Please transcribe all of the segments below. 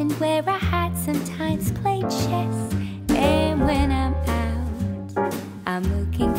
and wear a hat, sometimes play chess. And when I'm out, I'm looking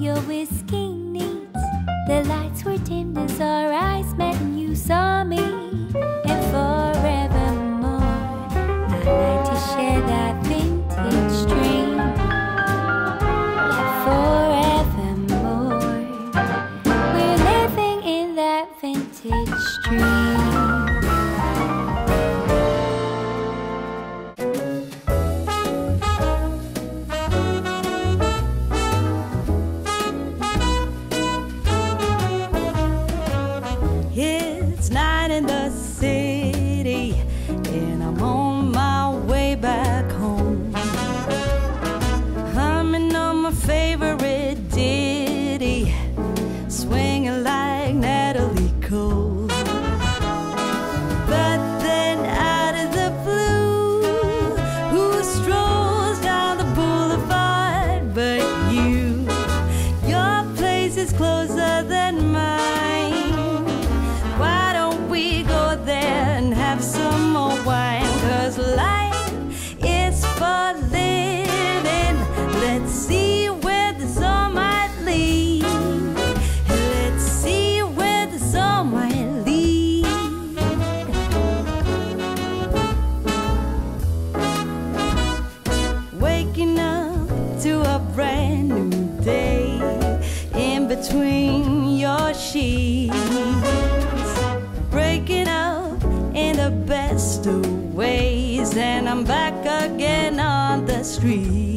your whiskey neat. The lights were dimmed as our eyes met, and you saw me.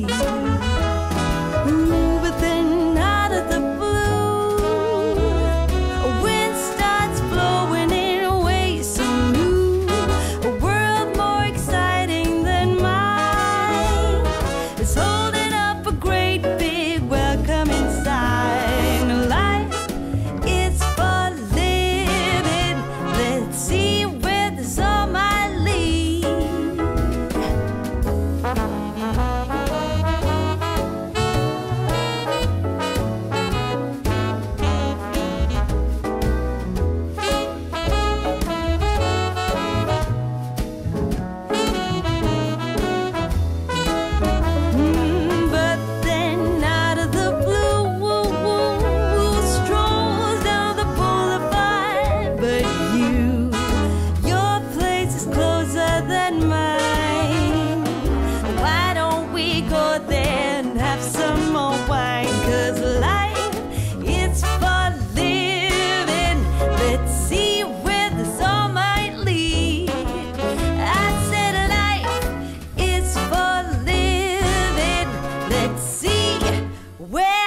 oh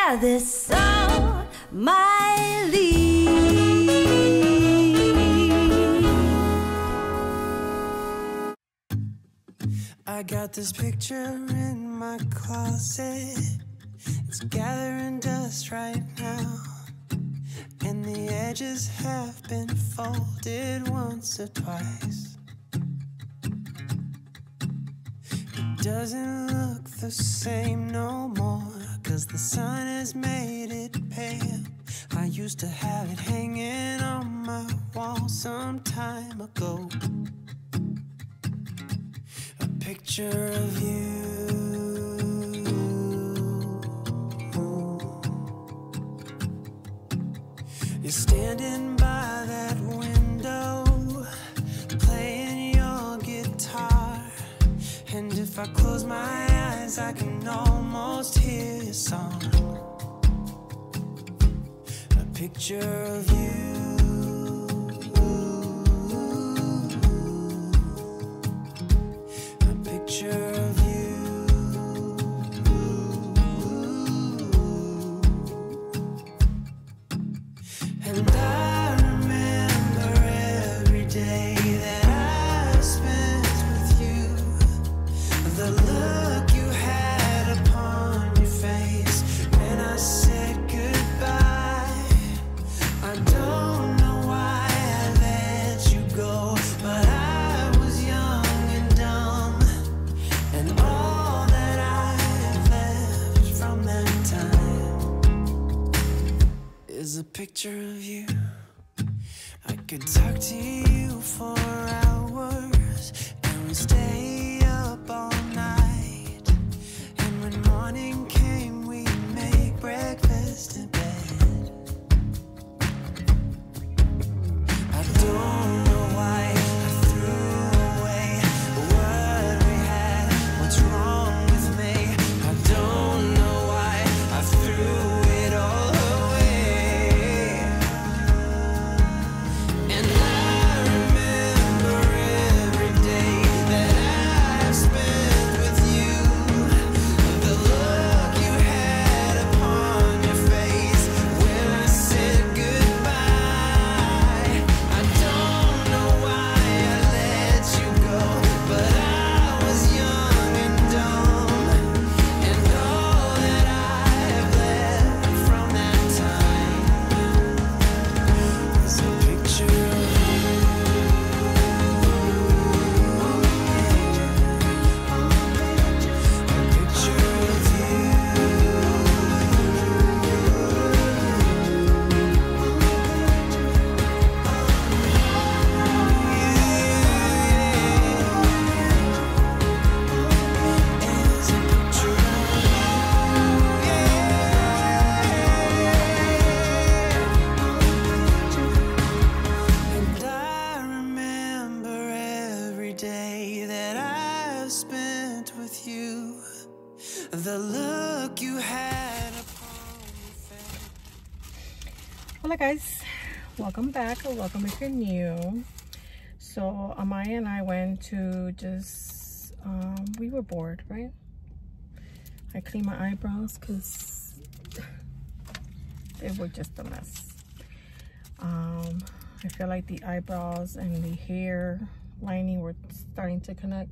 share this song, my. I got this picture in my closet. It's gathering dust right now. And the edges have been folded once or twice. It doesn't look the same no more. Cause the sun has made it pale. I used to have it hanging on my wall some time ago. A picture of you. You're standing by that window, playing your guitar. And if I close my eyes, I can almost hear your song. A picture of you. A picture of you. And I picture of you. I could talk to you for hours and we stay up all night. And when morning came, we make breakfast in bed. I don't day that I've spent with you. The look you had upon your guys, welcome back or welcome if you're new. So Amaya and I went to just, um, we were bored, right? I cleaned my eyebrows because they were just a mess. Um, I feel like the eyebrows and the hair lining were starting to connect.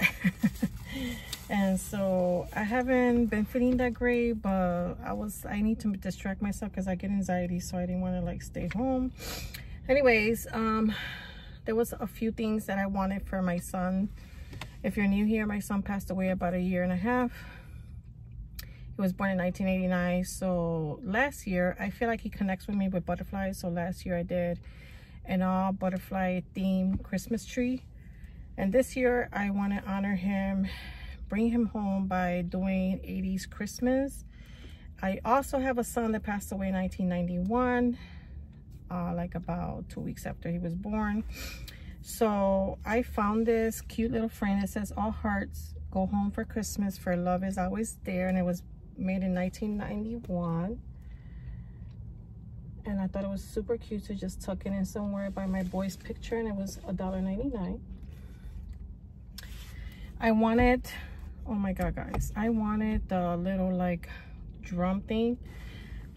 and so I haven't been feeling that great, but I was I need to distract myself because I get anxiety, so I didn't want to like stay home. Anyways, um, there was a few things that I wanted for my son. If you're new here, my son passed away about a year and a half. He was born in 1989. So last year, I feel like he connects with me with butterflies. So last year I did an all butterfly themed Christmas tree. And this year I want to honor him, bring him home by doing 80s Christmas. I also have a son that passed away in 1991, uh, like about two weeks after he was born. So I found this cute little frame. that says all hearts go home for Christmas for love is always there. And it was made in 1991. And I thought it was super cute to just tuck it in somewhere by my boy's picture. And it was $1.99. I wanted, oh my God, guys. I wanted the little like drum thing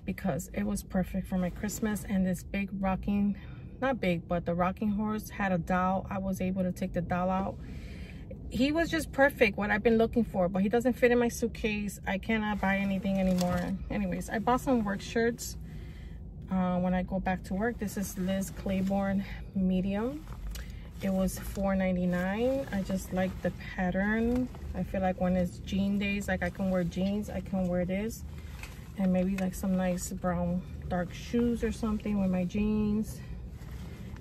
because it was perfect for my Christmas. And this big rocking, not big, but the rocking horse had a doll. I was able to take the doll out he was just perfect what I've been looking for, but he doesn't fit in my suitcase. I cannot buy anything anymore. Anyways, I bought some work shirts uh, when I go back to work. This is Liz Claiborne medium. It was $4.99. I just like the pattern. I feel like when it's jean days, like I can wear jeans, I can wear this. And maybe like some nice brown dark shoes or something with my jeans.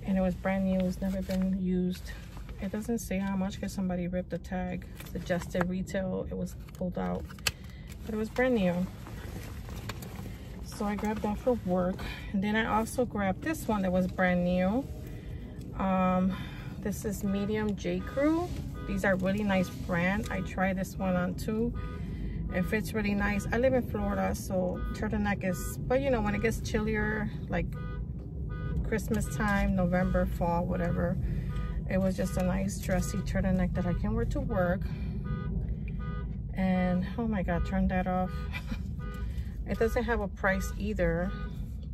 And it was brand new, it's never been used. It doesn't say how much because somebody ripped the tag. Suggested retail, it was pulled out. But it was brand new. So I grabbed that for work. And then I also grabbed this one that was brand new. Um, this is medium J. Crew. These are really nice brand. I tried this one on too. It fits really nice. I live in Florida, so turtleneck is, but you know, when it gets chillier, like Christmas time, November, fall, whatever, it was just a nice dressy turtleneck that I can wear to work. And oh my God, turn that off. it doesn't have a price either.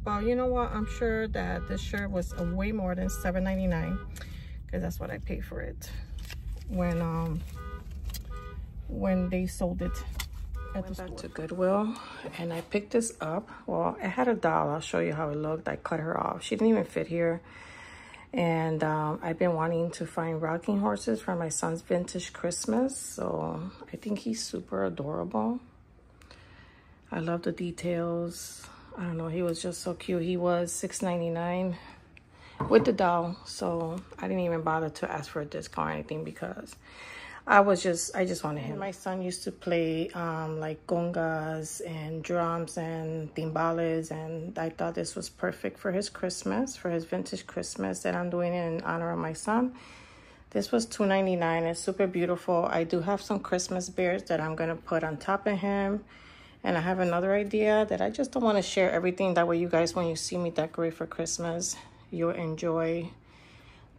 But you know what? I'm sure that this shirt was way more than $7.99 because that's what I paid for it when um when they sold it at the store. to Goodwill and I picked this up. Well, it had a doll. I'll show you how it looked. I cut her off. She didn't even fit here. And um, I've been wanting to find rocking horses for my son's vintage Christmas. So I think he's super adorable. I love the details. I don't know. He was just so cute. He was $6.99 with the doll. So I didn't even bother to ask for a discount or anything because I was just, I just wanted him. My son used to play um, like congas and drums and timbales and I thought this was perfect for his Christmas, for his vintage Christmas that I'm doing in honor of my son. This was $2.99. It's super beautiful. I do have some Christmas bears that I'm going to put on top of him. And I have another idea that I just don't want to share everything. That way you guys, when you see me decorate for Christmas, you'll enjoy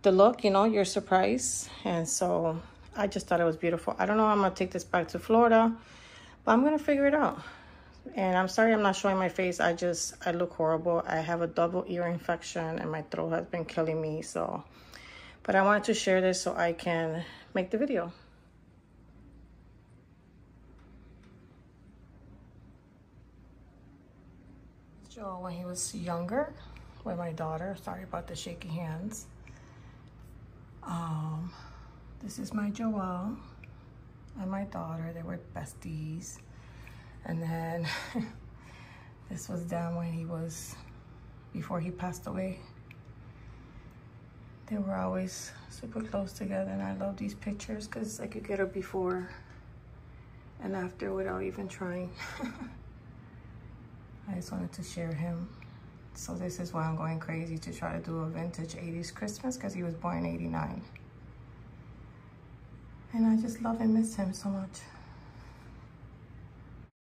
the look, you know, your surprise. And so I just thought it was beautiful. I don't know I'm going to take this back to Florida, but I'm going to figure it out. And I'm sorry I'm not showing my face. I just, I look horrible. I have a double ear infection and my throat has been killing me. So, but I wanted to share this so I can make the video. Joe when he was younger with my daughter. Sorry about the shaky hands. Um, this is my Joelle and my daughter. They were besties. And then this was Dan when he was, before he passed away. They were always super close together and I love these pictures because I could get her before and after without even trying. I just wanted to share him. So this is why I'm going crazy to try to do a vintage 80s Christmas because he was born in 89. And I just love and miss him so much.